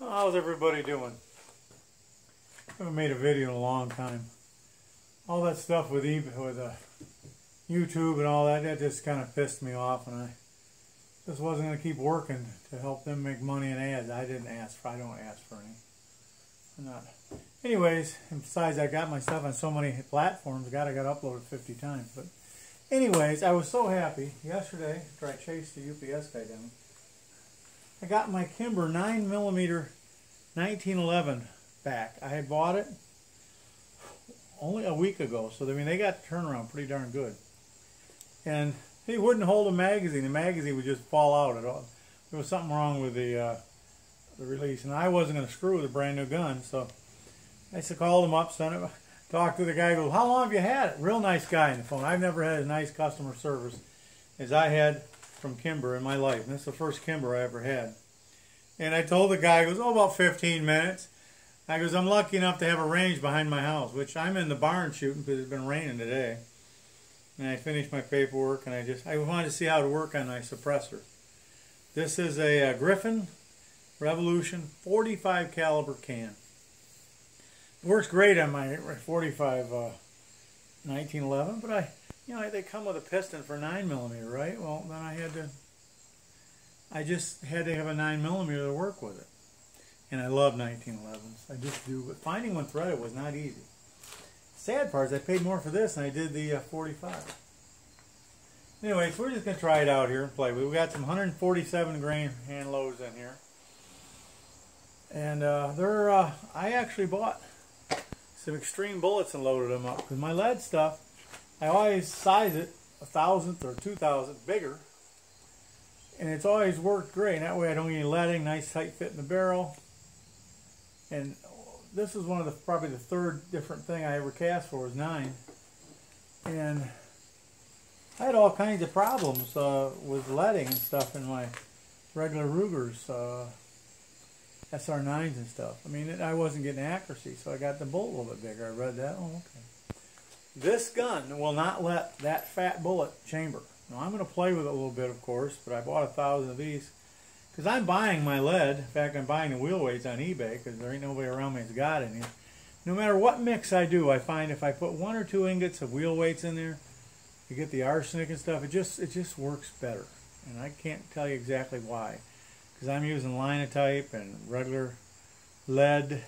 How's everybody doing? I haven't made a video in a long time. All that stuff with eBay, with uh, YouTube and all that, that just kind of pissed me off, and I just wasn't going to keep working to help them make money in ads. I didn't ask for, I don't ask for any. Not. Anyways, besides, I got my stuff on so many platforms. God, I got uploaded 50 times. But, anyways, I was so happy yesterday after I chased the UPS guy down. I got my Kimber 9 millimeter 1911 back. I had bought it only a week ago, so I mean they got the turnaround pretty darn good. And he wouldn't hold a magazine. The magazine would just fall out at all. There was something wrong with the uh, the release, and I wasn't going to screw with a brand new gun, so I just called him up, sent it, talked to the guy. Goes, how long have you had it? Real nice guy on the phone. I've never had as nice customer service as I had from Kimber in my life. And this is the first Kimber I ever had. And I told the guy, he goes, oh, about 15 minutes. I goes, I'm lucky enough to have a range behind my house, which I'm in the barn shooting because it's been raining today. And I finished my paperwork, and I just I wanted to see how to work on my suppressor. This is a, a Griffin Revolution 45 caliber can. It works great on my 45 uh, 1911, but I you know, they come with a piston for 9 millimeter, right? Well, then I had to, I just had to have a 9 millimeter to work with it. And I love 1911s. I just do. But finding one threaded was not easy. Sad part is I paid more for this than I did the uh, 45. Anyway, so we're just going to try it out here and play. We've got some 147 grain hand loads in here. And uh, they're, uh, I actually bought some extreme bullets and loaded them up. Because my lead stuff, I always size it a thousandth or two thousandth bigger. And it's always worked great. And That way I don't get any leading, nice tight fit in the barrel. And this is one of the, probably the third different thing I ever cast for was nine. And I had all kinds of problems uh, with leading and stuff in my regular Rugers, uh, SR9s and stuff. I mean, I wasn't getting accuracy, so I got the bolt a little bit bigger. I read that. Oh, okay. This gun will not let that fat bullet chamber. Now I'm going to play with it a little bit, of course, but I bought a thousand of these because I'm buying my lead. In fact, I'm buying the wheel weights on eBay because there ain't nobody around me that's got any. No matter what mix I do, I find if I put one or two ingots of wheel weights in there, you get the arsenic and stuff. It just it just works better, and I can't tell you exactly why, because I'm using linotype and regular lead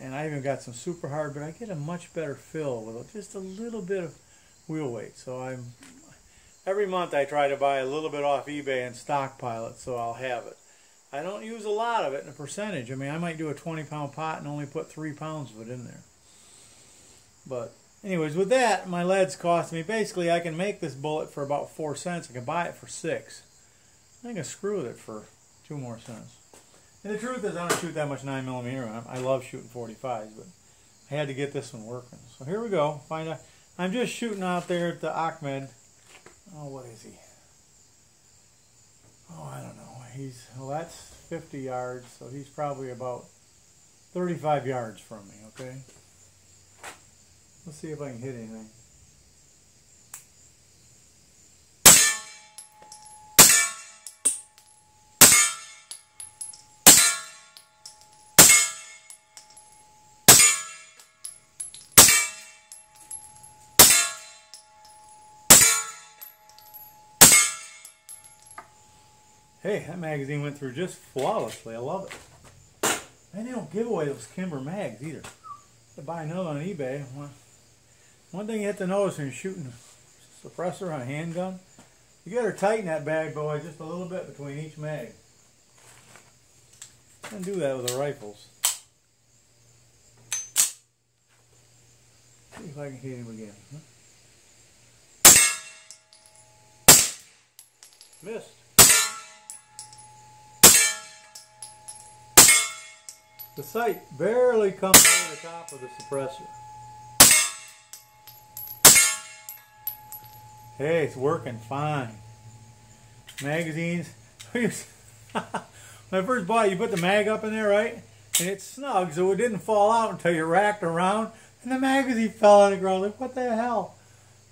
and I even got some super hard, but I get a much better fill with just a little bit of wheel weight. So I'm every month I try to buy a little bit off eBay and stockpile it so I'll have it. I don't use a lot of it in a percentage. I mean, I might do a 20 pound pot and only put three pounds of it in there. But anyways, with that, my lead's cost me, basically I can make this bullet for about four cents. I can buy it for six. I can screw with it for two more cents. And the truth is, I don't shoot that much 9 millimeter. I love shooting 45s, but I had to get this one working. So here we go. Find out. I'm just shooting out there at the Ahmed. Oh, what is he? Oh, I don't know. He's well, that's 50 yards, so he's probably about 35 yards from me. Okay. Let's see if I can hit anything. Hey, that magazine went through just flawlessly. I love it. And they don't give away those Kimber mags either. To buy another on eBay. One, thing you have to notice when you're shooting a suppressor on a handgun, you gotta tighten that bag boy just a little bit between each mag. And do that with the rifles. See if I can hit him again. Missed. The sight barely comes over the top of the suppressor. Hey, it's working fine. Magazines. when I first bought you put the mag up in there, right? And it's snug, so it didn't fall out until you racked around, and the magazine fell on the ground. Like, what the hell?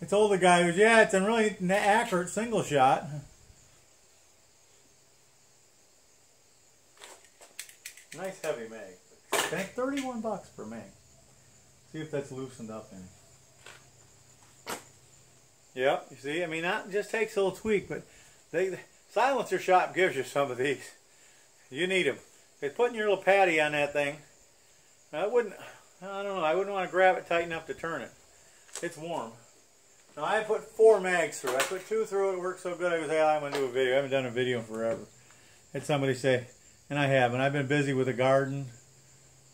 I told the guy, yeah, it's a really accurate single shot. Nice heavy mag. Spent 31 bucks per mag. See if that's loosened up any. Yep, you see, I mean, that just takes a little tweak, but they, the silencer shop gives you some of these. You need them. It's putting your little patty on that thing. I wouldn't, I don't know, I wouldn't want to grab it tight enough to turn it. It's warm. Now I put four mags through. I put two through it. Worked so good. I was like, ah, I'm gonna do a video. I haven't done a video in forever. Had somebody say, and I have, and I've been busy with a garden,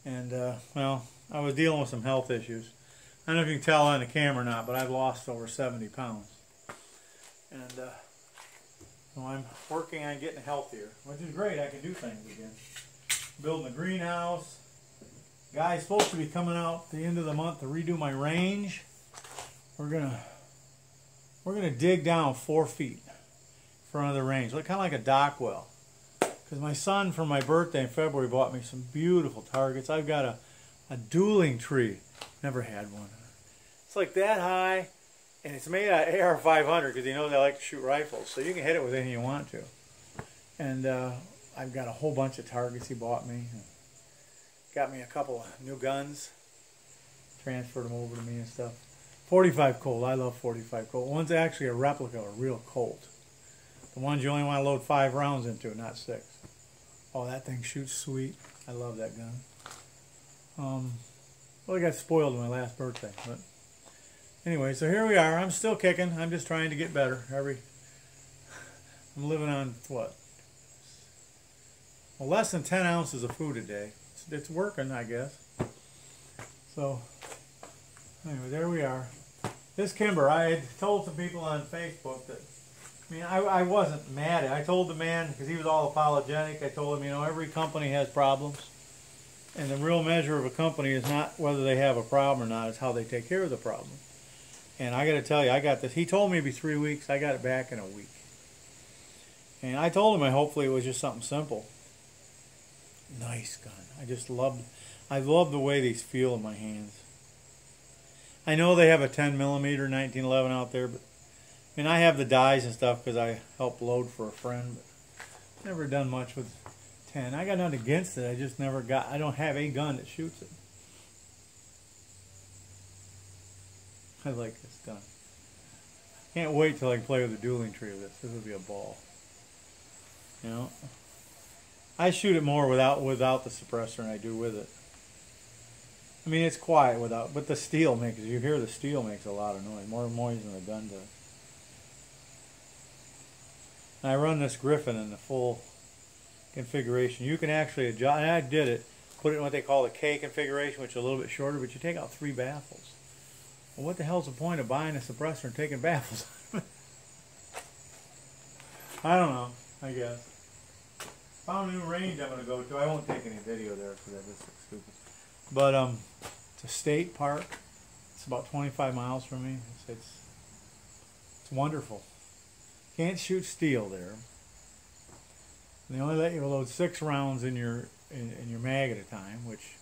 and uh, well, I was dealing with some health issues. I don't know if you can tell on the camera or not, but I've lost over 70 pounds, and uh, so I'm working on getting healthier, which is great. I can do things again. Building a greenhouse. Guy's supposed to be coming out the end of the month to redo my range. We're gonna we're gonna dig down four feet in front of the range, look kind of like a dock well. Because my son, for my birthday in February, bought me some beautiful targets. I've got a, a dueling tree. Never had one. It's like that high, and it's made out of AR-500 because you know they like to shoot rifles. So you can hit it with anything you want to. And uh, I've got a whole bunch of targets he bought me. Got me a couple of new guns. Transferred them over to me and stuff. 45 Colt. I love 45 Colt. One's actually a replica of a real Colt. The ones you only want to load five rounds into, not six. Oh, that thing shoots sweet. I love that gun. Um, well, I got spoiled my last birthday, but anyway, so here we are. I'm still kicking. I'm just trying to get better. Every I'm living on what? Well, less than 10 ounces of food a day. It's, it's working, I guess. So, anyway, there we are. This Kimber, I had told some people on Facebook that I mean, I, I wasn't mad. I told the man, because he was all apologetic, I told him, you know, every company has problems. And the real measure of a company is not whether they have a problem or not, it's how they take care of the problem. And I got to tell you, I got this. He told me it'd be three weeks. I got it back in a week. And I told him, I hopefully it was just something simple. Nice gun. I just loved, I love the way these feel in my hands. I know they have a 10 millimeter 1911 out there, but I mean, I have the dies and stuff because I help load for a friend, but never done much with 10. I got nothing against it. I just never got, I don't have a gun that shoots it. I like this gun. Can't wait till I can play with the dueling tree of this. This would be a ball. You know, I shoot it more without without the suppressor than I do with it. I mean, it's quiet without, but the steel makes, you hear the steel makes a lot of noise, more noise than the gun does. I run this Griffin in the full configuration. You can actually adjust, and I did it, put it in what they call the K configuration, which is a little bit shorter, but you take out three baffles. Well, what the hell's the point of buying a suppressor and taking baffles I don't know, I guess. Found a new range I'm going to go to. I won't take any video there because that just looks stupid. But um, it's a state park. It's about 25 miles from me. It's, it's, it's wonderful. Can't shoot steel there. And they only let you load six rounds in your in, in your mag at a time, which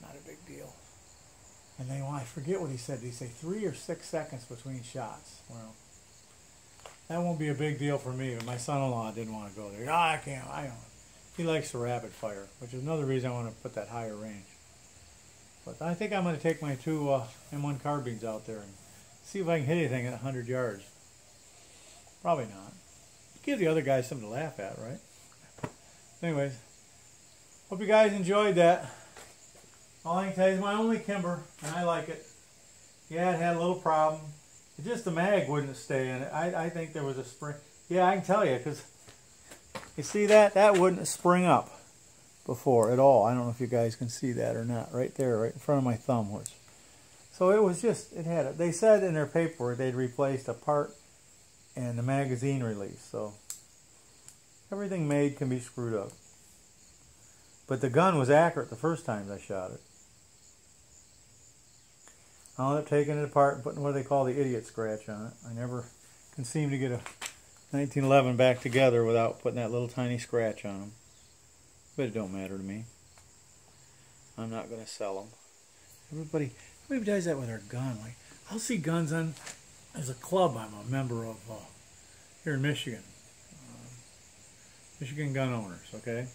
not a big deal. And they, well, I forget what he said. Did he say three or six seconds between shots? Well, that won't be a big deal for me. But my son-in-law didn't want to go there. Oh, I can't. I don't. He likes the rapid fire, which is another reason I want to put that higher range. But I think I'm going to take my two uh, M1 carbines out there and see if I can hit anything at 100 yards. Probably not. Give the other guys something to laugh at, right? Anyways, hope you guys enjoyed that. All I can tell you is my only Kimber, and I like it. Yeah, it had a little problem. It just the mag wouldn't stay in it. I, I think there was a spring. Yeah, I can tell you, because you see that? That wouldn't spring up before at all. I don't know if you guys can see that or not. Right there, right in front of my thumb was. So it was just, it had it. They said in their paperwork they'd replaced a part and the magazine release. So everything made can be screwed up. But the gun was accurate the first time I shot it. I ended up taking it apart and putting what they call the idiot scratch on it. I never can seem to get a 1911 back together without putting that little tiny scratch on them. But it don't matter to me. I'm not going to sell them. Everybody, everybody does that with their gun. Like I'll see guns on as a club I'm a member of uh, here in Michigan. Uh, Michigan Gun Owners, okay?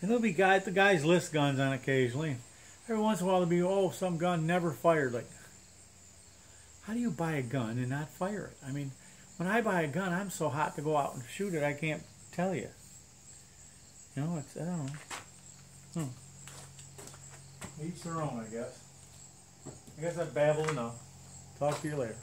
And there'll be guys, the guys list guns on occasionally. Every once in a while there'll be, oh, some gun never fired. Like, how do you buy a gun and not fire it? I mean, when I buy a gun, I'm so hot to go out and shoot it, I can't tell you. You know, it's, I don't know. Hmm. Each their own, I guess. I guess I've babbled enough. Talk to you later.